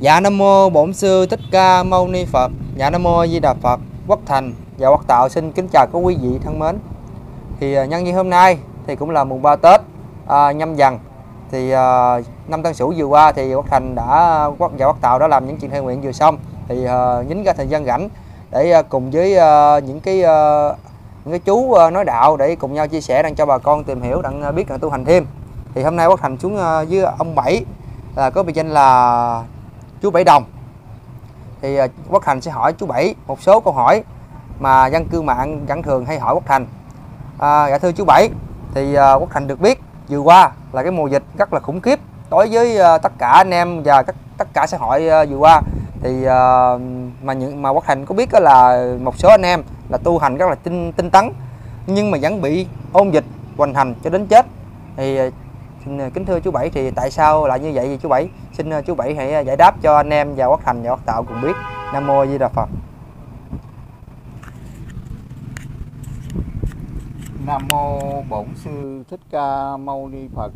Dạ Nam Mô Bổn Sư Thích Ca Mâu Ni Phật. Dạ Nam Mô Di Đà Phật. Quốc Thành. Và Quốc Tạo xin kính chào các quý vị thân mến. Thì à, nhân dịp hôm nay thì cũng là mùng 3 Tết à, nhâm dần. Thì à, năm Tân Sửu vừa qua thì Quốc Thành đã Quốc và Quốc Tạo đã làm những chuyện thiện nguyện vừa xong. Thì à, nhính ra thời gian rảnh để à, cùng với à, những cái à, những cái chú à, nói đạo để cùng nhau chia sẻ đang cho bà con tìm hiểu đang à, biết đang tu hành thêm. Thì hôm nay Quốc Thành xuống à, với ông Bảy. Là có biệt danh là chú Bảy Đồng. Thì à, Quốc Thành sẽ hỏi chú Bảy một số câu hỏi mà dân cư mạng vẫn thường hay hỏi Quốc Thành. À, dạ thưa chú Bảy thì à, Quốc Thành được biết vừa qua là cái mùa dịch rất là khủng khiếp. Đối với à, tất cả anh em và các tất cả xã hội vừa qua thì mà những mà Quốc Thành có biết đó là một số anh em là tu hành rất là tinh tinh tấn nhưng mà vẫn bị ôn dịch hoành hành cho đến chết. Thì kính thưa chú Bảy thì tại sao lại như vậy chú Bảy? Xin ờ, chú Bảy hãy ờ, giải đáp cho anh em và Quốc Thành và Quốc Tạo cùng biết Nam Mô Di Đà Phật Nam mô Bổn Sư Thích Ca Mâu Ni Phật.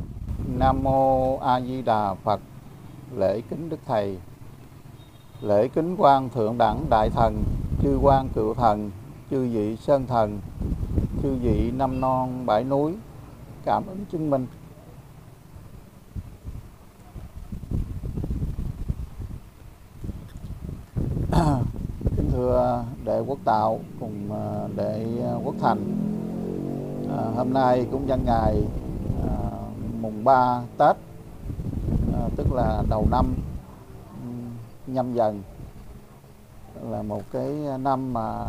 Nam mô A Di Đà Phật. Lễ kính Đức Thầy. Lễ kính quan thượng đẳng đại thần, chư quan cựu thần, chư vị sơn thần, chư vị năm non bãi núi. Cảm ứng chứng minh. Kính thưa đệ quốc tạo cùng à, đệ quốc thành. À, hôm nay cũng nhân ngày à, mùng 3 Tết à, tức là đầu năm ừ, nhâm dần. Là một cái năm mà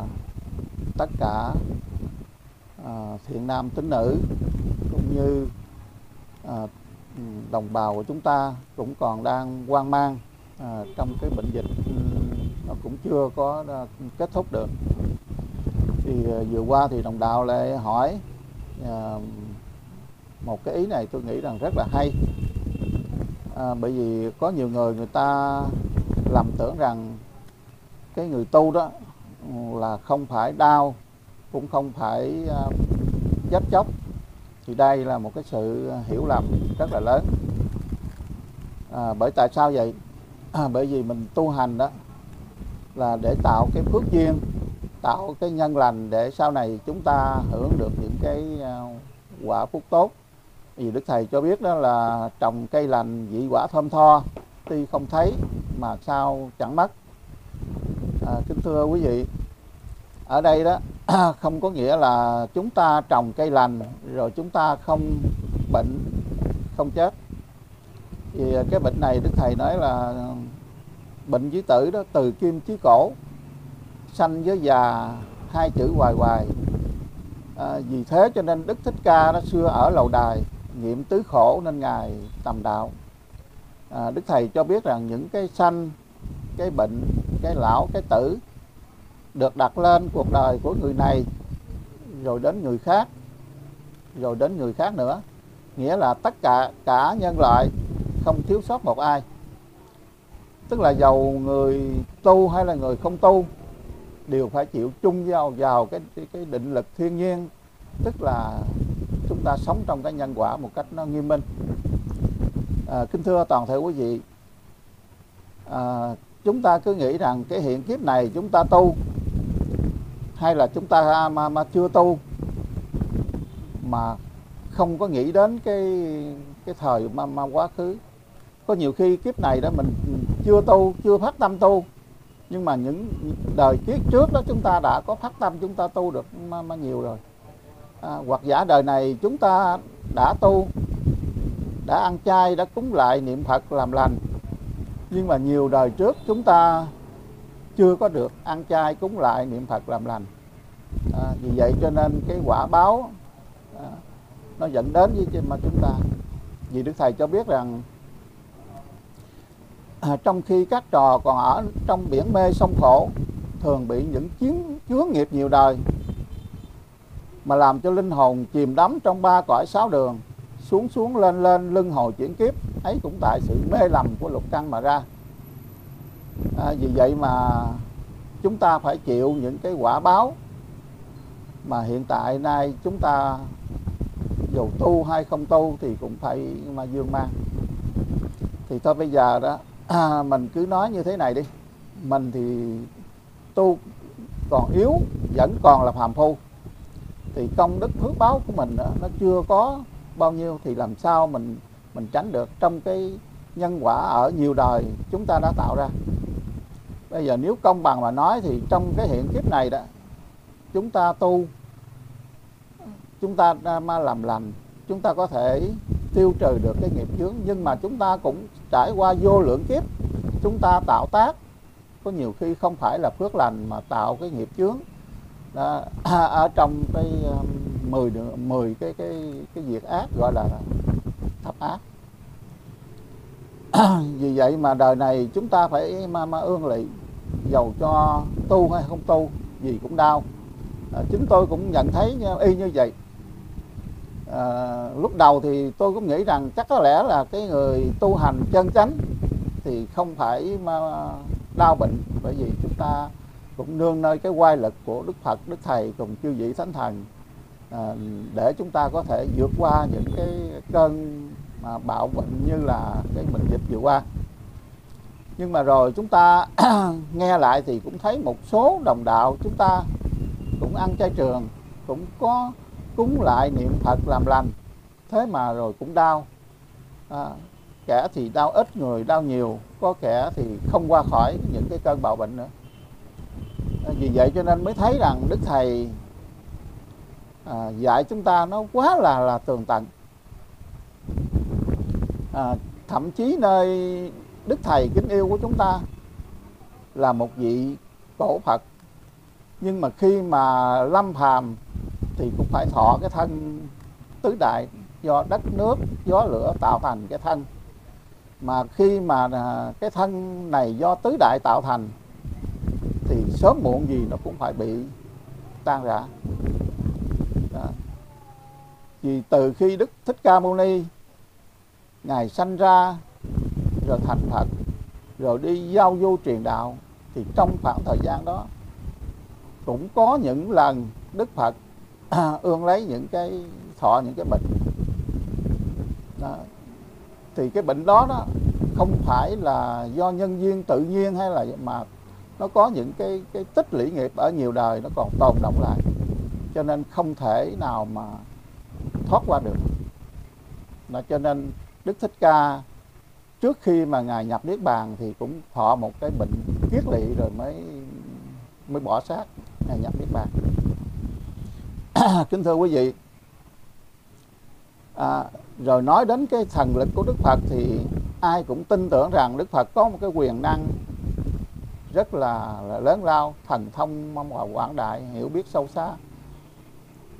tất cả à, thiện nam tín nữ cũng như à, đồng bào của chúng ta cũng còn đang hoang mang à, trong cái bệnh dịch ừ, nó cũng chưa có ờ, kết thúc được. Thì ờ, vừa qua thì đồng đạo lại hỏi à, một cái ý này tôi nghĩ rằng rất là hay. À, bởi vì có nhiều người người ta lầm tưởng rằng cái người tu đó ừ, là không phải đau cũng không phải à, chết chóc. Thì đây là một cái sự hiểu lầm rất là lớn. À, bởi tại sao vậy? À, bởi vì mình tu hành đó là để tạo cái phước duyên tạo cái nhân lành để sau này chúng ta hưởng được những cái ờ, quả phúc tốt. Vì đức thầy cho biết đó là trồng cây lành dị quả thơm tho tuy không thấy mà sao chẳng mất. À, kính thưa quý vị ở đây đó không có nghĩa là chúng ta trồng cây lành rồi chúng ta không bệnh không chết. Thì ờ, cái bệnh này đức thầy nói là bệnh chí tử đó từ kim chí cổ sanh với già hai chữ hoài hoài. À, vì thế cho nên đức thích ca đó xưa ở lầu đài nghiệm tứ khổ nên ngài tầm đạo. À, đức thầy cho biết rằng những cái sanh cái bệnh cái lão cái tử được đặt lên cuộc đời của người này rồi đến người khác rồi đến người khác nữa. Nghĩa là tất cả cả nhân loại không thiếu sót một ai tức là giàu người tu hay là người không tu đều phải chịu chung vào vào cái cái, định lực thiên nhiên. Tức là chúng ta sống trong cái nhân quả một cách nó nghiêm minh. À, kính thưa toàn thể quý vị à, chúng ta cứ nghĩ rằng cái hiện kiếp này chúng ta tu hay là chúng ta mà, mà chưa tu mà không có nghĩ đến cái cái thời mà, mà quá khứ. Có nhiều khi kiếp này đó mình chưa tu chưa phát tâm tu. Nhưng mà những đời kiếp trước đó chúng ta đã có phát tâm chúng ta tu được mà, mà nhiều rồi. À, hoặc giả đời này chúng ta đã tu đã ăn chay đã cúng lại niệm phật làm lành. Nhưng mà nhiều đời trước chúng ta chưa có được ăn chay cúng lại niệm phật làm lành. À, vì vậy cho nên cái quả báo à, nó dẫn đến với mà chúng ta. Vì đức thầy cho biết rằng À, trong khi các trò còn ở trong biển mê sông khổ thường bị những chiến chướng nghiệp nhiều đời mà làm cho linh hồn chìm đắm trong ba cõi sáu đường xuống xuống lên lên lưng hồi chuyển kiếp ấy cũng tại sự mê lầm của lục căn mà ra. À, vì vậy mà chúng ta phải chịu những cái quả báo mà hiện tại nay chúng ta dù tu hay không tu thì cũng phải mà dương mang. Thì thôi bây giờ đó à, mình cứ nói như thế này đi. Mình thì tu còn yếu vẫn còn là phàm phu. Thì công đức phước báo của mình đó, nó chưa có bao nhiêu thì làm sao mình mình tránh được trong cái nhân quả ở nhiều đời chúng ta đã tạo ra. Bây giờ nếu công bằng mà nói thì trong cái hiện kiếp này đó chúng ta tu chúng ta à, ma làm lành chúng ta có thể tiêu trừ được cái nghiệp chướng. Nhưng mà chúng ta cũng trải qua vô lượng kiếp chúng ta tạo tác. Có nhiều khi không phải là phước lành mà tạo cái nghiệp chướng. Đó, ở trong cái um, mười 10 10 cái cái cái việc ác gọi là thập ác. Vì vậy mà đời này chúng ta phải ma ma ương lị dầu cho tu hay không tu gì cũng đau. À, chính tôi cũng nhận thấy y như vậy à, lúc đầu thì tôi cũng nghĩ rằng chắc có lẽ là cái người tu hành chân chánh thì không phải mà đau bệnh bởi vì chúng ta cũng nương nơi cái quay lực của đức phật đức thầy cùng chư vị thánh thần. À, để chúng ta có thể vượt qua những cái cơn mà bạo bệnh như là cái bệnh dịch vừa qua. Nhưng mà rồi chúng ta nghe lại thì cũng thấy một số đồng đạo chúng ta cũng ăn chay trường cũng có cúng lại niệm phật làm lành. Thế mà rồi cũng đau. À, kẻ thì đau ít người đau nhiều. Có kẻ thì không qua khỏi những cái cơn bạo bệnh nữa. À, vì vậy cho nên mới thấy rằng đức thầy à, dạy chúng ta nó quá là là tường tận. À, thậm chí nơi đức thầy kính yêu của chúng ta là một vị cổ phật. Nhưng mà khi mà lâm phàm thì cũng phải thọ cái thân tứ đại. Do đất nước, gió lửa tạo thành cái thân. Mà khi mà à, cái thân này do tứ đại tạo thành, thì sớm muộn gì nó cũng phải bị tan rã. Đó. vì từ khi đức thích ca mâu ni, ngài sanh ra rồi thành phật, rồi đi giao du truyền đạo, thì trong khoảng thời gian đó cũng có những lần đức phật à, ương lấy những cái thọ những cái bệnh. Đó. thì cái bệnh đó đó không phải là do nhân duyên tự nhiên hay là mà nó có những cái cái tích lũy nghiệp ở nhiều đời nó còn tồn động lại. Cho nên không thể nào mà thoát qua được. Là cho nên đức thích ca trước khi mà ngài nhập niết bàn thì cũng thọ một cái bệnh kiết lỵ rồi mới mới bỏ xác ngài nhập niết bàn. kính thưa quý vị. À, rồi nói đến cái thần lực của đức phật thì ai cũng tin tưởng rằng đức phật có một cái quyền năng rất là, là lớn lao thần thông mong hòa quảng đại hiểu biết sâu xa.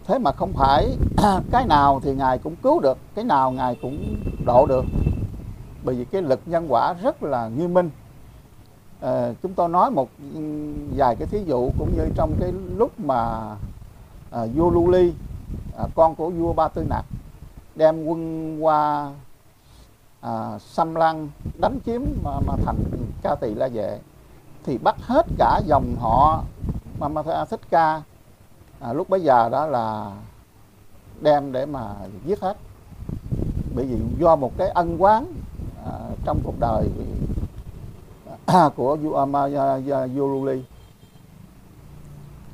Thế mà không phải cái nào thì ngài cũng cứu được cái nào ngài cũng độ được. Bởi vì cái lực nhân quả rất là nghiêm minh. À, chúng tôi nói một vài cái thí dụ cũng như trong cái lúc mà à, vua Lưu Ly à, con của vua Ba Tư Nặc đem quân qua à, xâm lăng đánh chiếm mà, mà thành ca tỳ la vệ. Thì bắt hết cả dòng họ mà mà thích ca à, lúc bấy giờ đó là đem để mà giết hết. Bởi vì do một cái ân quán à, trong cuộc đời à, của vua à, à vua lưu ly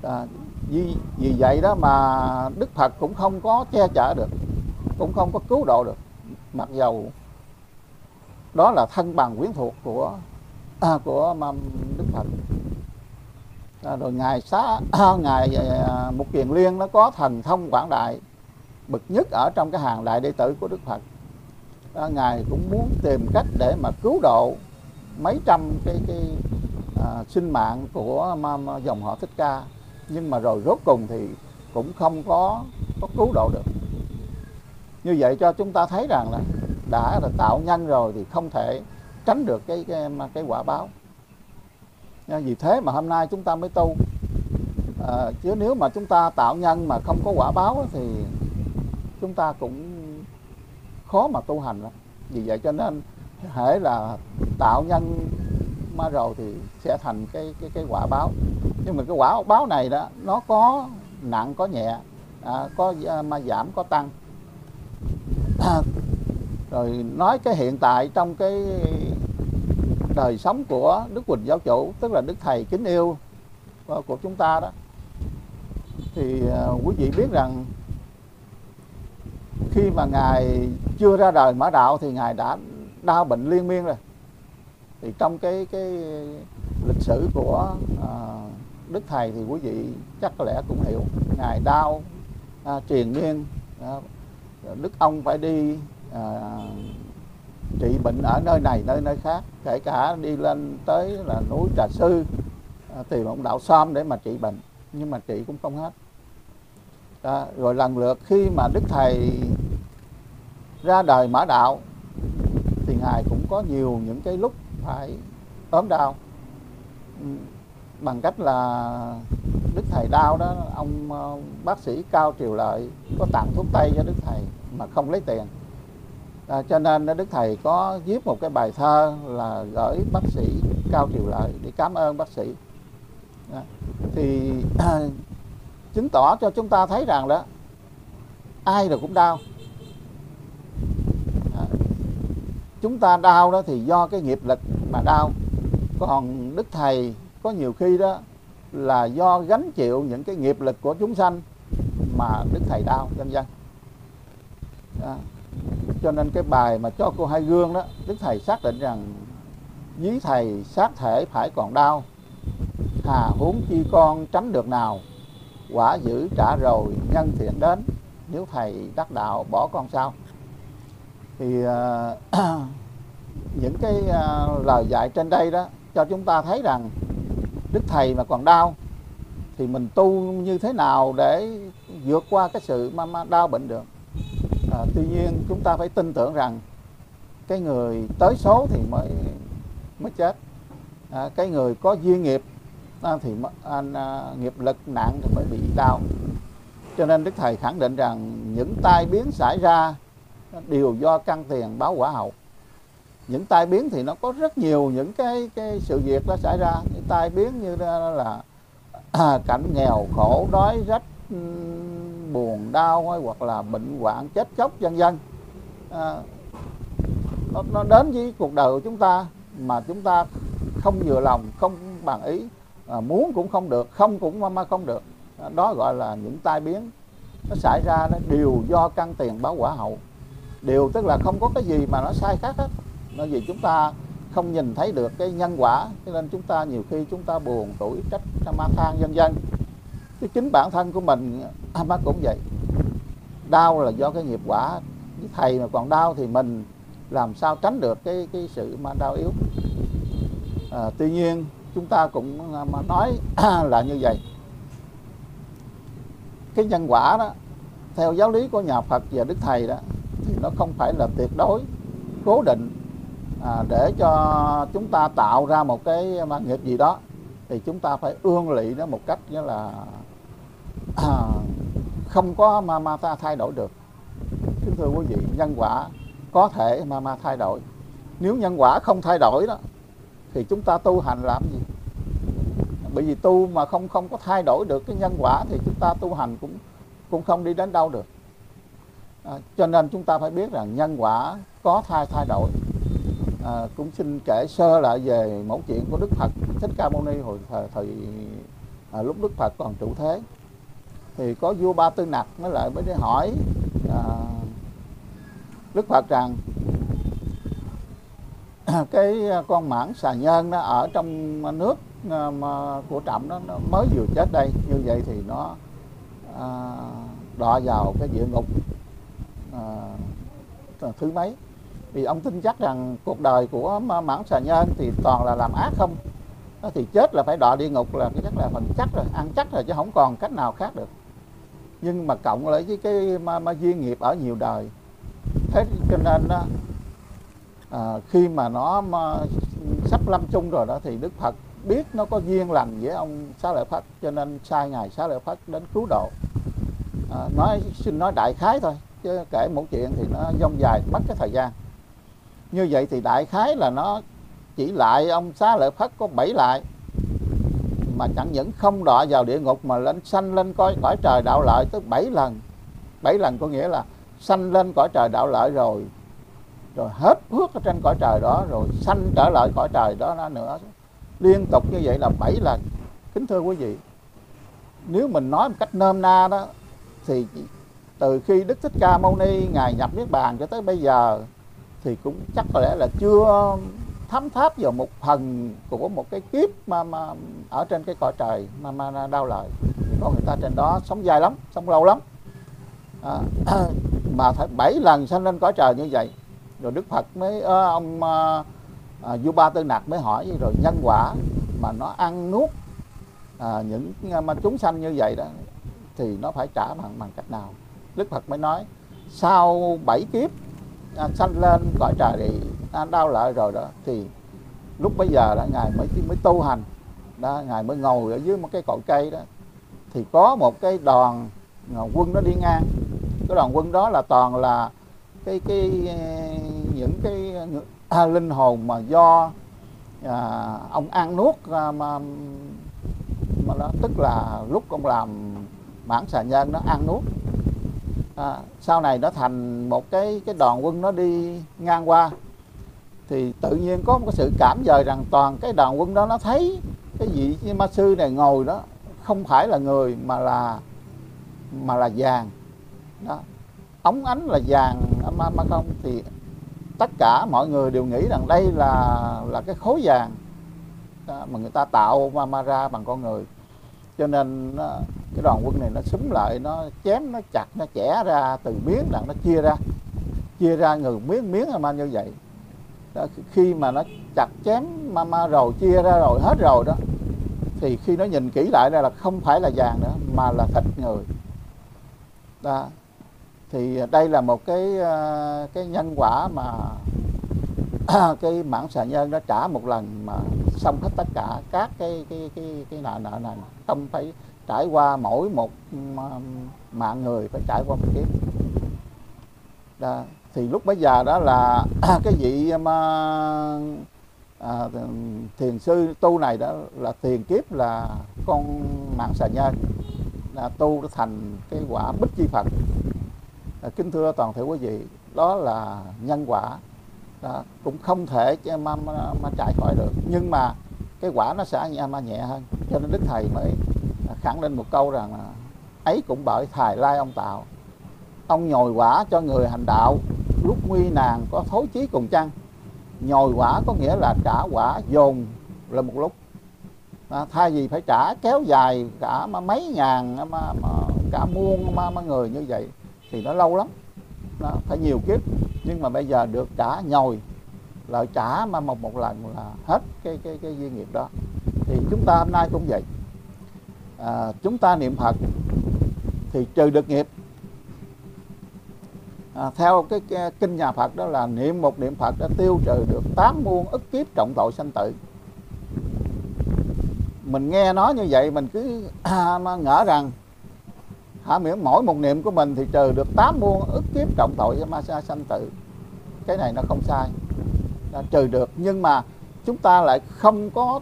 à, vì, vì vậy đó mà Đức Phật cũng không có che chở được cũng không có cứu độ được. Mặc dầu đó là thân bằng quyến thuộc của à, của Đức Phật. À, rồi ngài xá à, ngài à, một Kiền Liên nó có thần thông quảng đại bậc nhất ở trong cái hàng đại đệ tử của Đức Phật. À, ngài cũng muốn tìm cách để mà cứu độ mấy trăm cái cái à, sinh mạng của mà, mà dòng họ thích ca nhưng mà rồi rốt cùng thì cũng không có có cứu độ được. Như vậy cho chúng ta thấy rằng là đã là tạo nhân rồi thì không thể tránh được cái cái, cái quả báo. Vì thế mà hôm nay chúng ta mới tu. À, chứ nếu mà chúng ta tạo nhân mà không có quả báo thì chúng ta cũng khó mà tu hành lắm. Vì vậy cho nên hễ là tạo nhân mà rồi thì sẽ thành cái cái cái quả báo. Nhưng mà cái quả báo này đó nó có nặng có nhẹ à, có à, mà giảm có tăng. À, rồi nói cái hiện tại trong cái đời sống của Đức Quỳnh Giáo Chủ tức là Đức Thầy kính yêu của, chúng ta đó thì à, quý vị biết rằng khi mà ngài chưa ra đời mở đạo thì ngài đã đau bệnh liên miên rồi thì trong cái cái lịch sử của à, đức thầy thì quý vị chắc có lẽ cũng hiểu. Ngài đau à, truyền miên à, đức ông phải đi à, trị bệnh ở nơi này nơi nơi khác. Kể cả đi lên tới là núi trà sư à, tìm ông đạo som để mà trị bệnh nhưng mà trị cũng không hết. À, rồi lần lượt khi mà đức thầy ra đời mở đạo thì ngài cũng có nhiều những cái lúc phải ốm đau. Ừ, bằng cách là đức thầy đau đó ông ờ, bác sĩ cao triều lợi có tặng thuốc tây cho đức thầy mà không lấy tiền. À, cho nên đức thầy có viết một cái bài thơ là gửi bác sĩ cao triều lợi để cảm ơn bác sĩ. À, thì chứng tỏ cho chúng ta thấy rằng đó ai rồi cũng đau à, chúng ta đau đó thì do cái nghiệp lực mà đau. Còn đức thầy có nhiều khi đó là do gánh chịu những cái nghiệp lực của chúng sanh mà đức thầy đau vân vân đó. cho nên cái bài mà cho cô hai gương đó, đức thầy xác định rằng dí thầy xác thể phải còn đau. Hà huống chi con tránh được nào, quả dữ trả rồi, nhân thiện đến. Nếu thầy đắc đạo, bỏ con sao? Thì uh, những cái uh, lời dạy trên đây đó cho chúng ta thấy rằng đức thầy mà còn đau thì mình tu như thế nào để vượt qua cái sự mà, mà đau bệnh được. À, tuy nhiên chúng ta phải tin tưởng rằng cái người tới số thì mới mới chết. À, cái người có duyên nghiệp à, thì à, à, nghiệp lực nặng thì mới bị đau. Cho nên đức thầy khẳng định rằng những tai biến xảy ra đều do căn tiền báo quả hậu. Những tai biến thì nó có rất nhiều những cái cái sự việc nó xảy ra. Những tai biến như là à, cảnh nghèo khổ đói rách buồn đau hay hoặc là bệnh hoạn chết chóc vân vân. À, nó, nó đến với cuộc đời của chúng ta mà chúng ta không vừa lòng không bằng ý. À, muốn cũng không được không cũng mà không được. À, đó gọi là những tai biến nó xảy ra nó đều do căn tiền báo quả hậu đều tức là không có cái gì mà nó sai khác hết. Bởi vì chúng ta không nhìn thấy được cái nhân quả cho nên chúng ta nhiều khi chúng ta buồn tuổi trách ma than vân vân. Cái chính bản thân của mình bác cũng vậy. Đau là do cái nghiệp quả. Thầy mà còn đau thì mình làm sao tránh được cái cái sự mà đau yếu. À, tuy nhiên chúng ta cũng à, mà nói là như vậy. Cái nhân quả đó theo giáo lý của nhà Phật và Đức Thầy đó nó không phải là tuyệt đối cố định à, để cho chúng ta tạo ra một cái mang nghiệp gì đó thì chúng ta phải ương lị nó một cách như là à, không có mà mà ta thay đổi được. Kính thưa quý vị nhân quả có thể mà mà thay đổi. Nếu nhân quả không thay đổi đó thì chúng ta tu hành làm gì? Bởi vì tu mà không không có thay đổi được cái nhân quả thì chúng ta tu hành cũng cũng không đi đến đâu được à, cho nên chúng ta phải biết rằng nhân quả có thay thay đổi. À, cũng xin kể sơ lại về mẫu chuyện của Đức Phật. Thích Ca Mâu Ni hồi thời, thời à, lúc Đức Phật còn trụ thế. Thì có vua Ba Tư Nặc mới lại mới đi hỏi à, Đức Phật rằng cái con mãng xà nhân nó ở trong nước à, mà của trọng đó nó mới vừa chết đây. Như vậy thì nó à, đọa vào cái địa ngục à, thứ mấy? Vì ông tin chắc rằng cuộc đời của mãn xà nhân thì toàn là làm ác không? Ờ, thì chết là phải đọa địa ngục là cái chắc là phần chắc rồi ăn chắc rồi chứ không còn cách nào khác được. Nhưng mà cộng lại với cái ma, ma duyên nghiệp ở nhiều đời thế cho nên đó, à, ờ, khi mà nó mà sắp lâm chung rồi đó thì đức phật biết nó có duyên lành với ông xá lợi phất cho nên sai ngài xá lợi phất đến cứu độ. À, nói xin nói đại khái thôi chứ kể một chuyện thì nó dông dài mất cái thời gian. Như vậy thì đại khái là nó chỉ lại ông xá lợi phất có bảy lại, mà chẳng những không đọa vào địa ngục mà lên sanh lên coi cõi trời đạo lợi tới bảy lần. Bảy lần có nghĩa là sanh lên cõi trời đạo lợi rồi rồi hết phước ở trên cõi trời đó, rồi sanh trở lại cõi trời đó nữa. Liên tục như vậy là bảy lần. Kính thưa quý vị, nếu mình nói một cách nôm na đó, thì từ khi Đức Thích Ca Mâu Ni ngài nhập niết bàn cho tới bây giờ thì cũng chắc có lẽ là chưa thấm tháp vào một phần của một cái kiếp mà mà ở trên cái cõi trời mà mà đau lời. Có người ta trên đó sống dài lắm sống lâu lắm. À, mà phải bảy lần sanh lên cõi trời như vậy rồi Đức Phật mới ông à, à, Du Ba Tư Nặc mới hỏi rồi nhân quả mà nó ăn nuốt à, những à, mà chúng sanh như vậy đó thì nó phải trả bằng bằng cách nào? Đức Phật mới nói sau bảy kiếp à, sanh lên cõi trời thì à, đau lợi rồi đó. Thì lúc bây giờ đó ngài mới mới tu hành. Đó ngài mới ngồi ở dưới một cái cội cây đó. Thì có một cái đoàn à, quân nó đi ngang. Cái đoàn quân đó là toàn là cái cái à, những cái à, à, linh hồn mà do à, ông ăn nuốt à, mà mà đó tức là lúc ông làm mãn xà nhân nó ăn nuốt à, sau này nó thành một cái cái đoàn quân nó đi ngang qua. Thì tự nhiên có một cái sự cảm dời rằng toàn cái đoàn quân đó nó thấy cái vị ma sư này ngồi đó không phải là người mà là mà là vàng. Đó. Ống ánh là vàng mà, mà không thì tất cả mọi người đều nghĩ rằng đây là là cái khối vàng. Đó, mà người ta tạo ma, ma ra bằng con người cho nên nó, cái đoàn quân này nó súng lại nó chém nó chặt nó chẻ ra từ miếng đặng nó chia ra. Chia ra người miếng miếng mà như vậy? Đó, khi mà nó chặt chém ma ma rồi chia ra rồi hết rồi đó thì khi nó nhìn kỹ lại ra là không phải là vàng nữa mà là thịt người. Đó thì đây là một cái ờ, cái nhân quả mà cái mãn xà nhân nó trả một lần mà xong hết tất cả các cái cái cái cái nợ nợ này không phải trải qua mỗi một mạng người phải trải qua một kiếp đó. thì lúc bây giờ đó là cái vị mà à, à thiền sư tu này đó là tiền kiếp là con mạng xà nhân là tu thành cái quả bích chi phật. À, kính thưa toàn thể quý vị đó là nhân quả đó, cũng không thể mà, mà, mà trải khỏi được. Nhưng mà cái quả nó sẽ nhẹ, mà nhẹ hơn. Cho nên đức thầy mới à, khẳng định một câu rằng là ấy cũng bởi thài lai ông tạo. Ông nhồi quả cho người hành đạo lúc nguy nạn có thối chí cùng chăng? Nhồi quả có nghĩa là trả quả dồn là một lúc. À, thay vì phải trả kéo dài cả mấy ngàn mà, mà cả muôn mà, mà người như vậy thì nó lâu lắm đó, phải nhiều kiếp. Nhưng mà bây giờ được trả nhồi. Lợi trả mà một một lần là hết cái cái cái duyên nghiệp đó. Thì chúng ta hôm nay cũng vậy. À, chúng ta niệm phật thì trừ được nghiệp. À, theo cái, cái kinh nhà phật đó là niệm một niệm phật đã tiêu trừ được tám muôn ức kiếp trọng tội sanh tử. Mình nghe nói như vậy mình cứ à, ngỡ rằng hả miễn mỗi một niệm của mình thì trừ được tám muôn ức kiếp trọng tội ma sa sanh tử. Cái này nó không sai. Nó trừ được. Nhưng mà chúng ta lại không có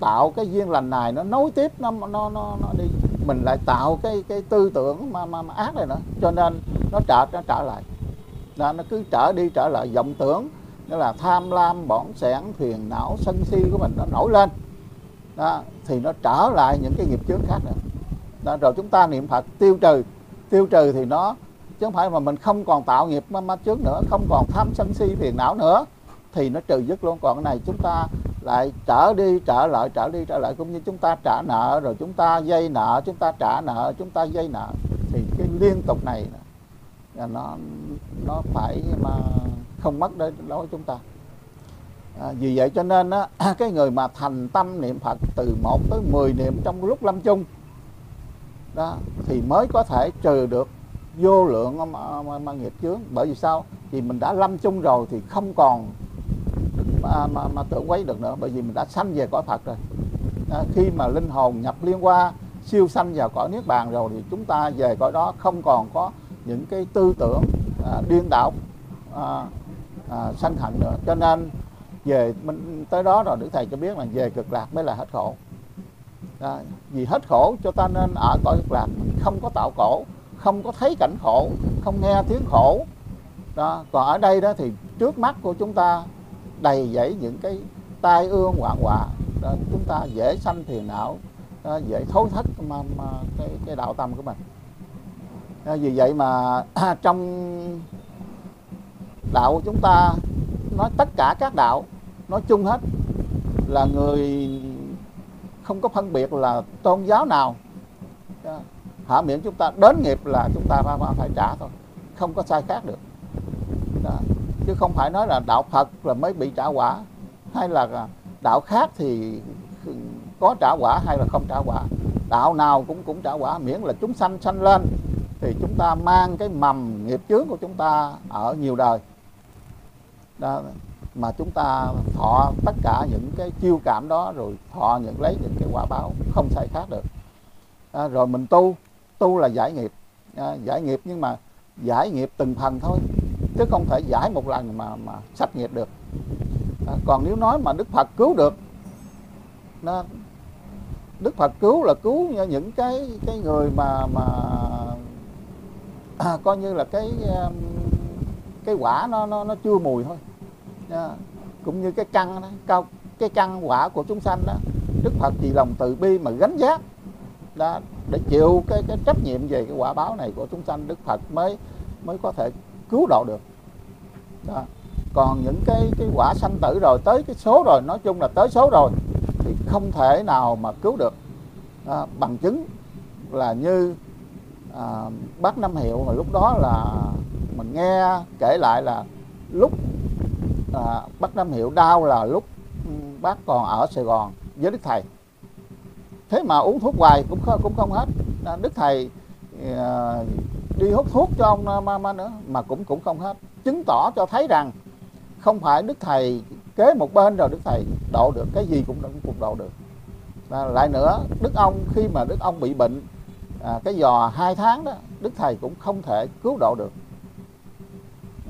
tạo cái duyên lành này nó nối tiếp nó nó nó, nó đi. Mình lại tạo cái cái tư tưởng mà, mà, mà ác này nữa. Cho nên nó trở nó trở lại. Nó, nó cứ trở đi trở lại. Vọng tưởng nghĩa là tham lam bỏng sẻn phiền não sân si của mình nó nổi lên. Đó, thì nó trở lại những cái nghiệp chướng khác nữa đó, rồi chúng ta niệm phật tiêu trừ. Tiêu trừ thì nó chứ không phải mà mình không còn tạo nghiệp ma, ma trước nữa không còn tham sân si phiền não nữa thì nó trừ dứt luôn. Còn cái này chúng ta lại trở đi trở lại trở đi trở lại cũng như chúng ta trả nợ rồi chúng ta dây nợ chúng ta trả nợ chúng ta dây nợ. Thì cái liên tục này nó nó phải mà không mất đối với chúng ta. À, vì vậy cho nên á, cái người mà thành tâm niệm Phật từ 1 tới 10 niệm trong lúc lâm chung đó thì mới có thể trừ được vô lượng mà, mà, mà nghiệp chướng. Bởi vì sao? Vì mình đã lâm chung rồi thì không còn mà, mà, mà tưởng quấy được nữa. Bởi vì mình đã sanh về cõi Phật rồi. À, khi mà linh hồn nhập liên qua siêu sanh vào cõi niết bàn rồi thì chúng ta về cõi đó không còn có những cái tư tưởng à, điên đảo à, à, sanh hận nữa. Cho nên về mình tới đó rồi đức thầy cho biết là về cực lạc mới là hết khổ à, vì hết khổ cho ta nên ở cõi cực lạc không có tạo khổ không có thấy cảnh khổ không nghe tiếng khổ. Đó còn ở đây đó thì trước mắt của chúng ta đầy dẫy những cái tai ương hoạn họa chúng ta dễ sanh phiền não đó, dễ thối thất mà, mà cái cái đạo tâm của mình. Đó, vì vậy mà trong đạo của chúng ta nói tất cả các đạo nói chung hết là người không có phân biệt là tôn giáo nào. Hạ hả miễn chúng ta đến nghiệp là chúng ta phải, phải trả thôi. Không có sai khác được. Đó. chứ không phải nói là đạo Phật là mới bị trả quả hay là đạo khác thì có trả quả hay là không trả quả. Đạo nào cũng cũng trả quả miễn là chúng sanh sanh lên thì chúng ta mang cái mầm nghiệp chướng của chúng ta ở nhiều đời. Đó, mà chúng ta thọ tất cả những cái chiêu cảm đó rồi thọ những lấy những cái quả báo không sai khác được. À, rồi mình tu tu là giải nghiệp. À, giải nghiệp nhưng mà giải nghiệp từng phần thôi chứ không thể giải một lần mà mà sạch nghiệp được. À, còn nếu nói mà đức phật cứu được nó đức phật cứu là cứu những cái cái người mà mà à, coi như là cái um, cái quả nó nó nó chưa mùi thôi đó. cũng như cái căn đó, cao cái căn quả của chúng sanh đó đức phật vì lòng từ bi mà gánh giác đó, để chịu cái cái trách nhiệm về cái quả báo này của chúng sanh đức phật mới mới có thể cứu độ được đó. còn những cái cái quả sanh tử rồi tới cái số rồi nói chung là tới số rồi thì không thể nào mà cứu được đó, bằng chứng là như à, bác Năm Hiệu hồi lúc đó là mình nghe kể lại là lúc à, bác Nam Hiệu đau là lúc ừ, bác còn ở Sài Gòn với Đức Thầy. Thế mà uống thuốc hoài cũng không, cũng không hết. À, đức Thầy à, đi hút thuốc cho ông à, ma, nữa mà cũng cũng không hết. Chứng tỏ cho thấy rằng không phải Đức Thầy kế một bên rồi Đức Thầy độ được cái gì cũng cũng độ được. À, lại nữa Đức ông khi mà Đức ông bị bệnh à, cái giò hai tháng đó đức thầy cũng không thể cứu độ được.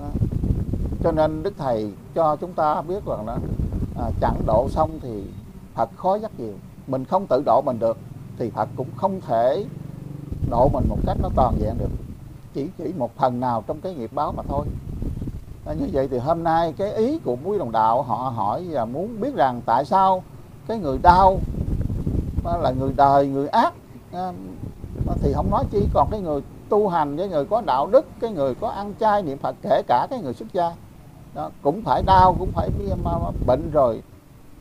À, cho nên đức thầy cho chúng ta biết rằng đó à, chẳng độ xong thì phật khó dắt nhiều mình không tự độ mình được thì phật cũng không thể độ mình một cách nó toàn vẹn được. Chỉ chỉ một phần nào trong cái nghiệp báo mà thôi. À, như vậy thì hôm nay cái ý của quý đồng đạo họ hỏi và muốn biết rằng tại sao cái người đau là người đời người ác à, thì không nói chi. Còn cái người tu hành với người có đạo đức cái người có ăn chay niệm phật kể cả cái người xuất gia đó, cũng phải đau cũng phải mà, mà bệnh rồi.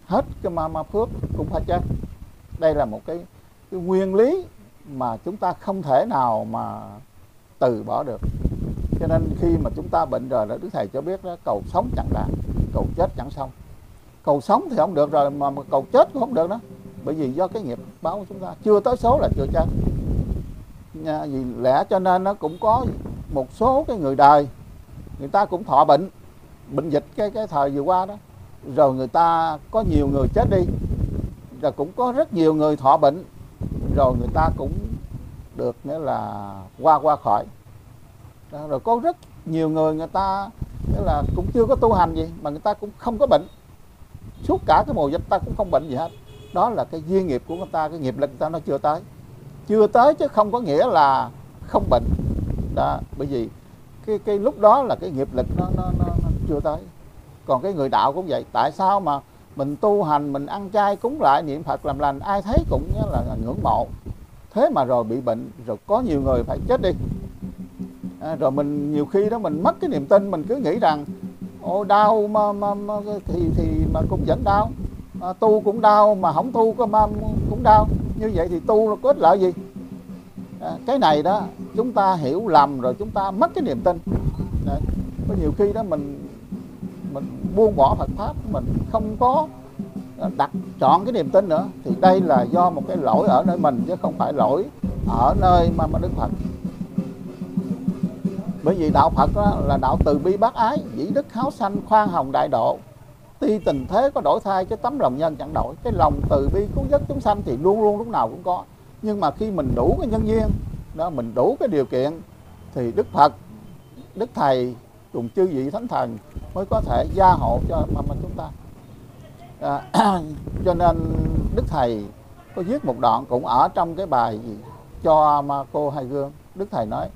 Hết cái ma ma phước cũng phải chết. Đây là một cái, cái nguyên lý mà chúng ta không thể nào mà từ bỏ được. Cho nên khi mà chúng ta bệnh rồi là đức thầy cho biết đó cầu sống chẳng đạt cầu chết chẳng xong. Cầu sống thì không được rồi mà, mà cầu chết cũng không được đó bởi vì do cái nghiệp báo của chúng ta chưa tới số là chưa chết. Nha, vì lẽ cho nên nó cũng có một số cái người đời người ta cũng thọ bệnh bệnh dịch cái cái thời vừa qua đó rồi người ta có nhiều người chết đi rồi cũng có rất nhiều người thọ bệnh rồi người ta cũng được nghĩa là qua qua khỏi. Đó, rồi có rất nhiều người người ta nghĩa là cũng chưa có tu hành gì mà người ta cũng không có bệnh. Suốt cả cái mùa dịch ta cũng không bệnh gì hết. Đó là cái duyên nghiệp của người ta cái nghiệp lực người ta nó chưa tới. Chưa tới chứ không có nghĩa là không bệnh. Đó bởi vì cái cái lúc đó là cái nghiệp lực nó nó, nó, nó chưa tới. Còn cái người đạo cũng vậy tại sao mà mình tu hành mình ăn chay cúng lại niệm phật làm lành ai thấy cũng là, ngưỡng mộ. Thế mà rồi bị bệnh rồi có nhiều người phải chết đi. À, rồi mình nhiều khi đó mình mất cái niềm tin mình cứ nghĩ rằng ô đau mà, mà, mà thì thì mà cũng vẫn đau. À, tu cũng đau mà không tu có mà cũng đau. Như vậy thì tu nó có ích lợi gì? À, cái này đó chúng ta hiểu lầm rồi chúng ta mất cái niềm tin. À, có nhiều khi đó mình mình buông bỏ Phật pháp, mình không có ờ, đặt chọn cái niềm tin nữa, thì đây là do một cái lỗi ở nơi mình chứ không phải lỗi ở nơi mà mà Đức Phật. Bởi vì đạo Phật đó là đạo từ bi bác ái, dĩ đức háo sanh, khoan hồng đại độ. Tuy tình thế có đổi thay, cái tấm lòng nhân chẳng đổi, cái lòng từ bi cứu giấc chúng sanh thì luôn luôn lúc nào cũng có. Nhưng mà khi mình đủ cái nhân duyên, đó, mình đủ cái điều kiện, thì đức phật, đức thầy cùng chư vị thánh thần mới có thể gia hộ cho mà, mình chúng ta. À, cho nên đức thầy có viết một đoạn cũng ở trong cái bài gì? Cho ma cô hai gương. Đức thầy nói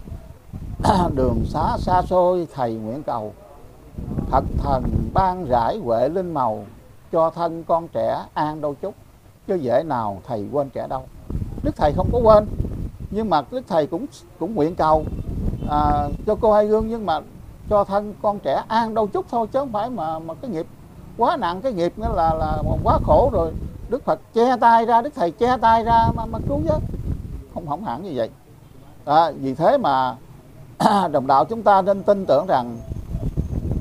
đường xá xa xôi thầy nguyện cầu. Thật thần ban rải huệ linh màu cho thân con trẻ an đâu chút chứ dễ nào thầy quên trẻ đâu. Đức thầy không có quên nhưng mà đức thầy cũng cũng nguyện cầu à, cho cô hai gương nhưng mà cho thân con trẻ an đâu chút thôi chứ không phải mà mà cái nghiệp quá nặng cái nghiệp nữa là là quá khổ rồi. Đức phật che tay ra đức thầy che tay ra mà, mà cứu chứ không không hẳn như vậy. À, vì thế mà đồng đạo chúng ta nên tin tưởng rằng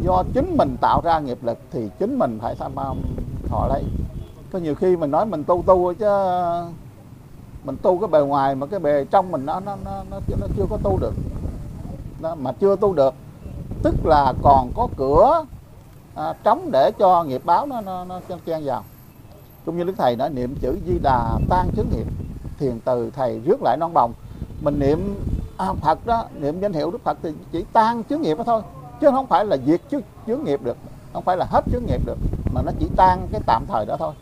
do chính mình tạo ra nghiệp lực thì chính mình phải tham thọ lấy có nhiều khi mình nói mình tu tu chứ mình tu cái bề ngoài mà cái bề trong mình nó nó nó, nó, nó chưa có tu được. Đó, mà chưa tu được tức là còn có cửa à, trống để cho nghiệp báo nó nó, nó chen vào. Cũng như đức thầy nói niệm chữ di đà tan chứng nghiệp thiền từ thầy rước lại non bồng. Mình niệm à, phật đó niệm danh hiệu đức phật thì chỉ tan chứng nghiệp đó thôi chứ không phải là diệt chứ chướng nghiệp được không phải là hết chướng nghiệp được mà nó chỉ tan cái tạm thời đó thôi.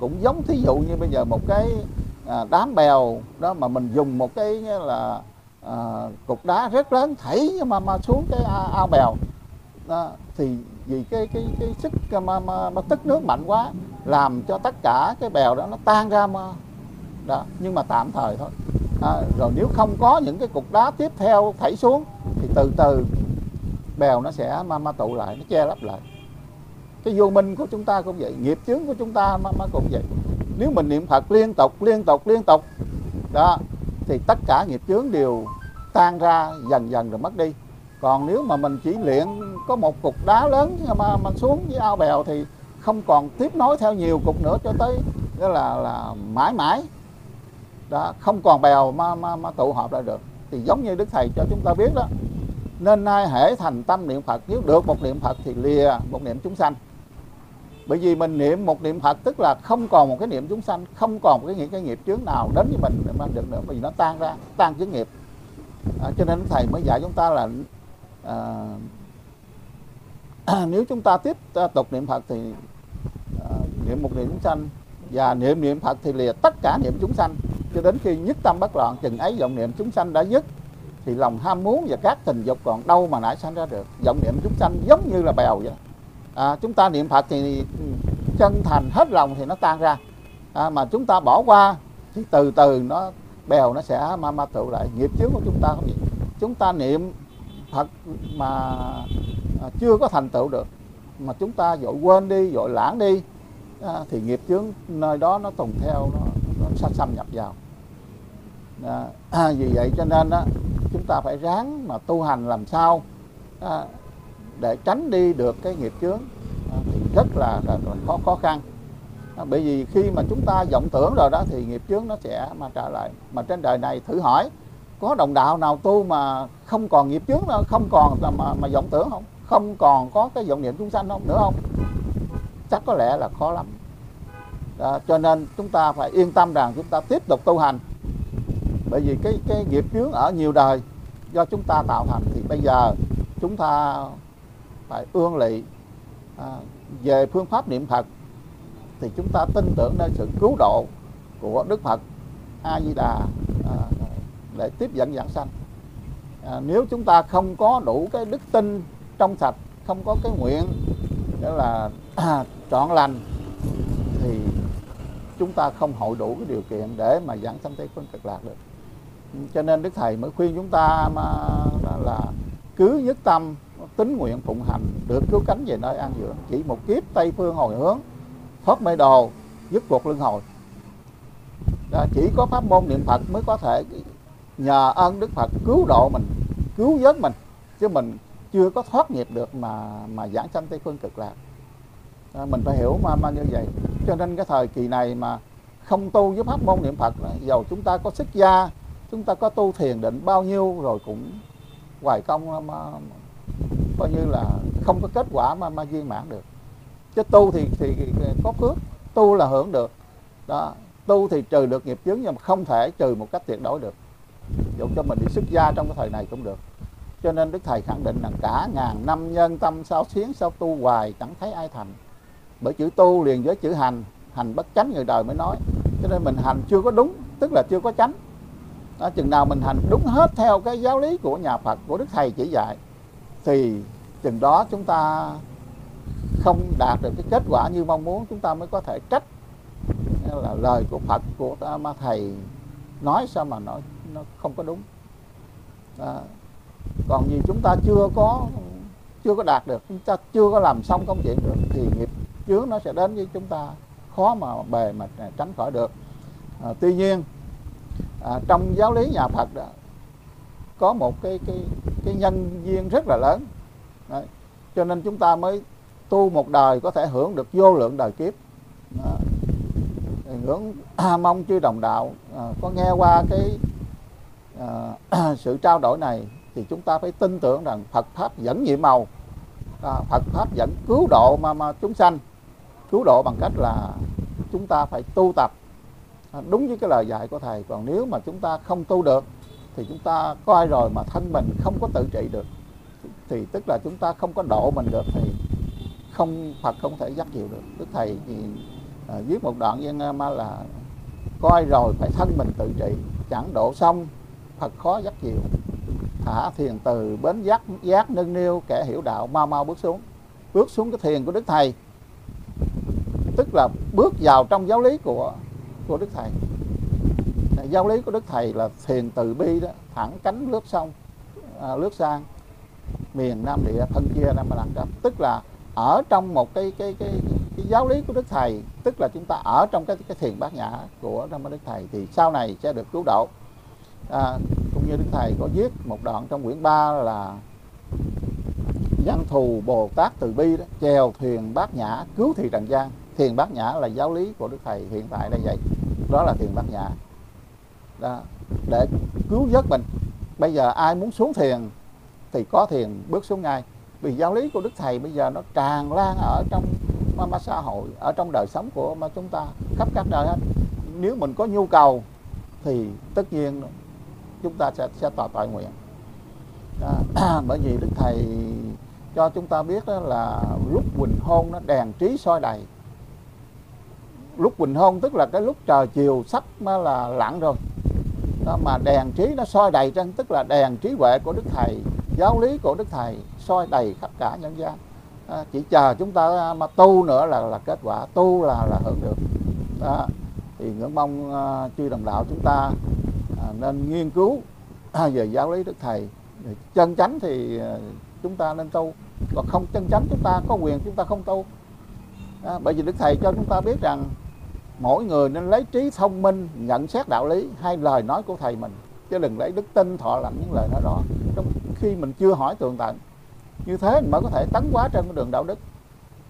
Cũng giống thí dụ như bây giờ một cái à, đám bèo đó mà mình dùng một cái là à, cục đá rất lớn thảy mà mà xuống cái ao bèo. Đó, thì vì cái cái cái sức mà, mà, mà tức nước mạnh quá làm cho tất cả cái bèo đó nó tan ra mà. Đó nhưng mà tạm thời thôi. À, rồi nếu không có những cái cục đá tiếp theo thảy xuống thì từ từ bèo nó sẽ mà mà tụ lại nó che lấp lại. Cái vô minh của chúng ta cũng vậy nghiệp chướng của chúng ta mà, mà cũng vậy. Nếu mình niệm phật liên tục liên tục liên tục đó thì tất cả nghiệp chướng đều tan ra dần dần rồi mất đi. Còn nếu mà mình chỉ luyện có một cục đá lớn mà mà xuống với ao bèo thì không còn tiếp nối theo nhiều cục nữa cho tới đó là là mãi mãi. Đó không còn bèo mà mà, mà tụ họp lại được. Thì giống như đức thầy cho chúng ta biết đó nên nay hễ thành tâm niệm phật nếu được một niệm phật thì lìa một niệm chúng sanh bởi vì mình niệm một niệm phật tức là không còn một cái niệm chúng sanh không còn một cái nghiệp cái nghiệp chướng nào đến với mình để được nữa vì nó tan ra tan chướng nghiệp. À, cho nên thầy mới dạy chúng ta là à, nếu chúng ta tiếp à, tục niệm phật thì à, niệm một niệm chúng sanh và niệm niệm phật thì lìa tất cả niệm chúng sanh. Cho đến khi nhất tâm bất loạn chừng ấy vọng niệm chúng sanh đã dứt thì lòng ham muốn và các tình dục còn đâu mà nảy sanh ra được. Vọng niệm chúng sanh giống như là bèo vậy à, chúng ta niệm phật thì chân thành hết lòng thì nó tan ra. À, mà chúng ta bỏ qua thì từ từ nó bèo nó sẽ ma ma tụ lại. Nghiệp chướng của chúng ta không vậy chúng ta niệm phật mà à, chưa có thành tựu được mà chúng ta dội quên đi dội lãng đi à, thì nghiệp chướng nơi đó nó tùng theo nó, nó xâm nhập vào. À, vì vậy cho nên đó, chúng ta phải ráng mà tu hành làm sao à, để tránh đi được cái nghiệp chướng à, thì rất là, là, là khó khó khăn. À, bởi vì khi mà chúng ta vọng tưởng rồi đó thì nghiệp chướng nó sẽ mà trả lại. Mà trên đời này thử hỏi có đồng đạo nào tu mà không còn nghiệp chướng nữa không còn mà mà vọng tưởng không? Không còn có cái vọng niệm chúng sanh không nữa không? Chắc có lẽ là khó lắm. Đó, cho nên chúng ta phải yên tâm rằng chúng ta tiếp tục tu hành. Bởi vì cái cái nghiệp chướng ở nhiều đời do chúng ta tạo thành. Thì bây giờ chúng ta phải ương lỵ à, về phương pháp niệm Phật thì chúng ta tin tưởng nơi sự cứu độ của Đức Phật A Di Đà à, để tiếp dẫn giảng sanh. À, nếu chúng ta không có đủ cái đức tin trong sạch không có cái nguyện đó là à, trọn lành thì chúng ta không hội đủ cái điều kiện để mà giảng sanh tây phương cực lạc được. Cho nên đức thầy mới khuyên chúng ta mà là cứ nhất tâm tính nguyện phụng hành được cứu cánh về nơi an dưỡng. Chỉ một kiếp tây phương hồi hướng thoát mê đồ dứt cuộc luân hồi. Đó, chỉ có pháp môn niệm phật mới có thể nhờ ơn đức phật cứu độ mình cứu vớt mình. Chứ mình chưa có thoát nghiệp được mà mà giảng sanh tây phương cực lạc. À, mình phải hiểu mà, mà như vậy. Cho nên cái thời kỳ này mà không tu với pháp môn niệm phật dầu chúng ta có sức gia chúng ta có tu thiền định bao nhiêu rồi cũng hoài công mà coi như là không có kết quả mà mà viên mãn được. Chứ tu thì thì có phước tu là hưởng được. Đó tu thì trừ được nghiệp chướng nhưng mà không thể trừ một cách tuyệt đối được. Dù cho mình đi xuất gia trong cái thời này cũng được. Cho nên đức thầy khẳng định rằng cả ngàn năm nhân tâm sao xuyến sao tu hoài chẳng thấy ai thành. Bởi chữ tu liền với chữ hành hành bất chánh người đời mới nói. Cho nên mình hành chưa có đúng tức là chưa có chánh. Đó, chừng nào mình hành đúng hết theo cái giáo lý của nhà Phật của Đức Thầy chỉ dạy thì chừng đó chúng ta không đạt được cái kết quả như mong muốn chúng ta mới có thể trách. Là lời của Phật của ma thầy nói sao mà nó nó không có đúng. À, còn vì chúng ta chưa có chưa có đạt được chúng ta chưa có làm xong công chuyện được thì nghiệp chướng nó sẽ đến với chúng ta khó mà bề mà tránh khỏi được. À, tuy nhiên à, trong giáo lý nhà Phật đó có một cái cái cái nhân duyên rất là lớn. Đấy. cho nên chúng ta mới tu một đời có thể hưởng được vô lượng đời kiếp. Đó. ngưỡng à, mong chư đồng đạo à, có nghe qua cái à, sự trao đổi này thì chúng ta phải tin tưởng rằng Phật pháp dẫn nhiệm màu. À, Phật pháp dẫn cứu độ mà mà chúng sanh. Cứu độ bằng cách là chúng ta phải tu tập. À, đúng với cái lời dạy của thầy còn nếu mà chúng ta không tu được thì chúng ta coi rồi mà thân mình không có tự trị được thì tức là chúng ta không có độ mình được thì không Phật không thể dắt dìu được. Đức Thầy thì à, viết một đoạn văn ma là coi rồi phải thân mình tự trị chẳng độ xong Phật khó dắt dìu thả thiền từ bến giác giác nâng niu kẻ hiểu đạo mau mau bước xuống bước xuống cái thiền của Đức Thầy. Tức là bước vào trong giáo lý của của Đức Thầy giáo lý của Đức Thầy là thiền từ bi đó thẳng cánh lướt sông à, lướt sang miền Nam địa phân chia Nam Ba Cấp tức là ở trong một cái cái, cái cái giáo lý của Đức Thầy tức là chúng ta ở trong cái cái thiền bát nhã của Nam Đức Thầy thì sau này sẽ được cứu độ. À, cũng như Đức Thầy có viết một đoạn trong quyển 3 là văn thù Bồ Tát từ bi đó chèo thuyền bát nhã cứu thị trần gian. Thiền bát nhã là giáo lý của Đức Thầy hiện tại đây vậy. Đó là thiền bát nhã đó, để cứu vớt mình. Bây giờ ai muốn xuống thiền thì có thiền bước xuống ngay. Vì giáo lý của Đức Thầy bây giờ nó tràn lan ở trong mà xã hội ở trong đời sống của mà chúng ta khắp các nơi hết. Nếu mình có nhu cầu thì tất nhiên chúng ta sẽ sẽ tỏ tội nguyện. Đó. bởi vì Đức Thầy cho chúng ta biết đó là lúc quỳnh hôn nó đèn trí soi đầy. Lúc quỳnh hôn tức là cái lúc trời chiều sắp mà là lặn rồi đó, mà đèn trí nó soi đầy trên tức là đèn trí huệ của đức thầy giáo lý của đức thầy soi đầy khắp cả nhân gian. À, chỉ chờ chúng ta à, mà tu nữa là là kết quả tu là là hưởng được. Đó. thì ngưỡng mong uh, chư đồng đạo chúng ta uh, nên nghiên cứu uh, về giáo lý đức thầy. Chân chánh thì uh, chúng ta nên tu còn không chân chánh chúng ta có quyền chúng ta không tu. À, bởi vì đức thầy cho chúng ta biết rằng mỗi người nên lấy trí thông minh nhận xét đạo lý hay lời nói của thầy mình. Chứ đừng lấy đức tin thọ làm những lời nói đó. Trong khi mình chưa hỏi tường tận như thế mình mới có thể tấn quá trên cái đường đạo đức.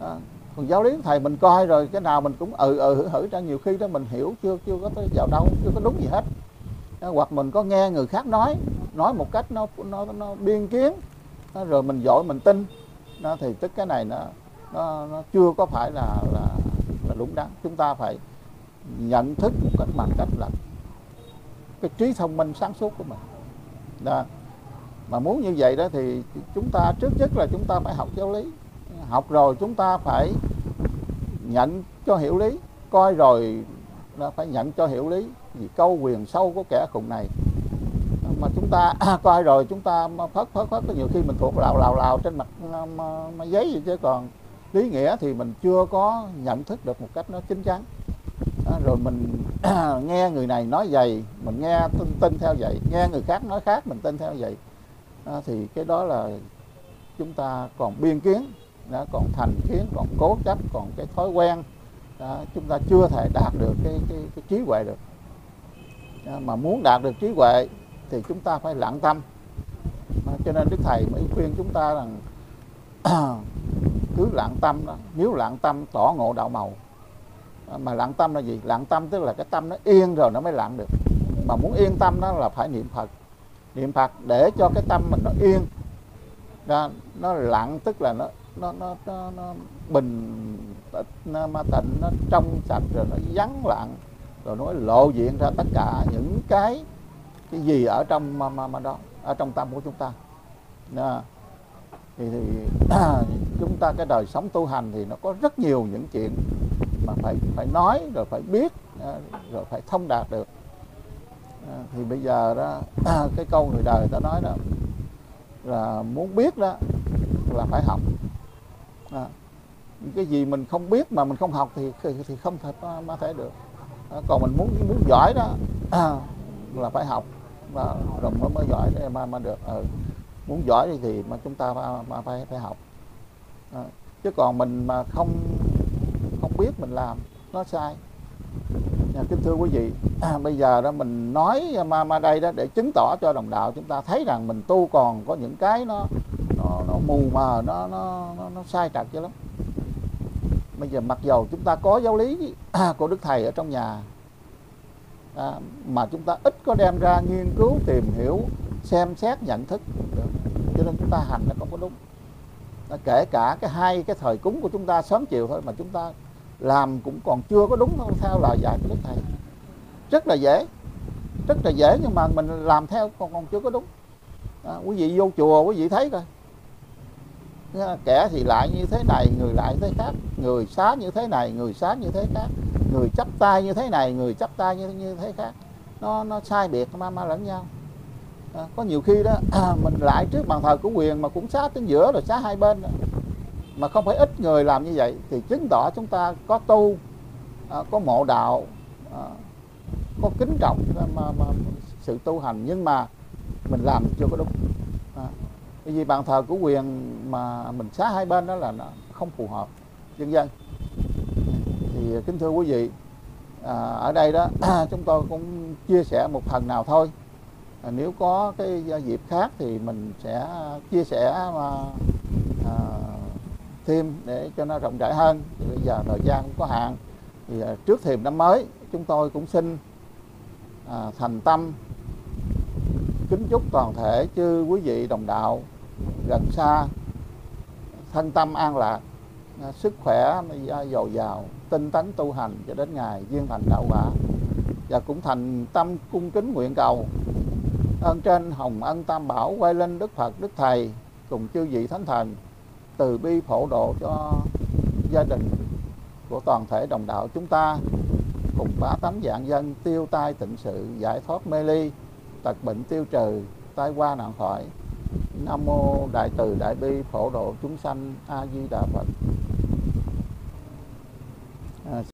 À, còn giáo lý của thầy mình coi rồi cái nào mình cũng ừ ừ hử hử ra nhiều khi đó mình hiểu chưa chưa có tới vào đâu chưa có đúng gì hết. À, hoặc mình có nghe người khác nói nói một cách nó nó nó biên kiến à, rồi mình dội mình tin. Nó thì tức cái này nó nó, nó chưa có phải là là là đúng đắn. Chúng ta phải nhận thức một cách bằng cách là cái trí thông minh sáng suốt của mình. Đó. mà muốn như vậy đó thì chúng ta trước nhất là chúng ta phải học giáo lý. Học rồi chúng ta phải nhận cho hiểu lý. Coi rồi nó phải nhận cho hiểu lý. Vì câu quyền sâu của kẻ khùng này. Mà chúng ta coi rồi chúng ta phớt phớt phớt có nhiều khi mình thuộc lào lào lào trên mặt à, mà, mà giấy vậy chứ. Còn lý nghĩa thì mình chưa có nhận thức được một cách nó chính chắn đó, rồi mình nghe người này nói vậy mình nghe tin tin theo vậy nghe người khác nói khác mình tin theo vậy. Đó, thì cái đó là chúng ta còn biên kiến đó, còn thành kiến còn cố chấp còn cái thói quen đó, chúng ta chưa thể đạt được cái, cái, cái trí huệ được. Đó, mà muốn đạt được trí huệ thì chúng ta phải lặng tâm. Đó, cho nên đức thầy mới khuyên chúng ta rằng cứ lặng tâm đó nếu lặng tâm tỏ ngộ đạo màu mà lặng tâm là gì? Lặng tâm tức là cái tâm nó yên rồi nó mới lặng được. Mà muốn yên tâm đó là phải niệm phật. Niệm phật để cho cái tâm mình nó yên. Ra nó lặng tức là nó nó nó nó, nó bình nó ma tịnh nó trong sạch rồi nó vắng lặng. Rồi nó lộ diện ra tất cả những cái cái gì ở trong mà, mà, mà đó ở trong tâm của chúng ta. Đó. thì, thì chúng ta cái đời sống tu hành thì nó có rất nhiều những chuyện mà phải phải nói rồi phải biết à, rồi phải thông đạt được. À, thì bây giờ đó cái câu người đời ta nói đó là muốn biết đó là phải học. À, cái gì mình không biết mà mình không học thì thì không thể mà thể được. À, còn mình muốn muốn giỏi đó à, là phải học. Và rồi mới mới giỏi để mà mà được. Ừ. muốn giỏi thì, thì mà chúng ta mà, mà phải phải học. À, chứ còn mình mà không không biết mình làm nó sai. À, kính thưa quý vị à, bây giờ đó mình nói mà mà đây đó để chứng tỏ cho đồng đạo chúng ta thấy rằng mình tu còn có những cái nó nó, nó mù mờ nó nó nó, nó sai trật chứ lắm. Bây giờ mặc dầu chúng ta có giáo lý của đức thầy ở trong nhà à, mà chúng ta ít có đem ra nghiên cứu tìm hiểu xem xét nhận thức được cho nên chúng ta hành nó không có đúng. À, kể cả cái hai cái thời cúng của chúng ta sớm chiều thôi mà chúng ta làm cũng còn chưa có đúng theo lời dạy của đức thầy. Rất là dễ. Rất là dễ nhưng mà mình làm theo còn còn chưa có đúng. À, quý vị vô chùa quý vị thấy coi. Kẻ thì lại như thế này người lại như thế khác. Người xá như thế này người xá như thế khác. Người chấp tay như thế này người chấp tay như như thế khác. Nó nó sai biệt ma ma lẫn nhau. À, có nhiều khi đó à, mình lại trước bàn thờ của quyền mà cũng xá đến giữa rồi xá hai bên đó mà không phải ít người làm như vậy thì chứng tỏ chúng ta có tu à, có mộ đạo à, có kính trọng mà, mà sự tu hành. Nhưng mà mình làm chưa có đúng. À, bởi vì bàn thờ của quyền mà mình xá hai bên đó là nó không phù hợp. Dân dân. Thì kính thưa quý vị à, ở đây đó chúng tôi cũng chia sẻ một phần nào thôi. À, nếu có cái dịp khác thì mình sẽ chia sẻ mà thêm để cho nó rộng rãi hơn. Thì bây giờ thời gian cũng có hạn. Thì à, trước thềm năm mới chúng tôi cũng xin à, thành tâm kính chúc toàn thể chư quý vị đồng đạo gần xa thân tâm an lạc à, sức khỏe dồi dào tinh tấn tu hành cho đến ngày viên thành đạo quả. Và cũng thành tâm cung kính nguyện cầu ơn trên hồng ân tam bảo quay lên đức phật đức thầy cùng chư vị thánh thần từ bi phổ độ cho gia đình của toàn thể đồng đạo chúng ta, cùng bá tánh dạng dân, tiêu tai tịnh sự, giải thoát mê ly, tật bệnh tiêu trừ, tai qua nạn khỏi nam mô đại từ đại bi phổ độ chúng sanh a di đà phật.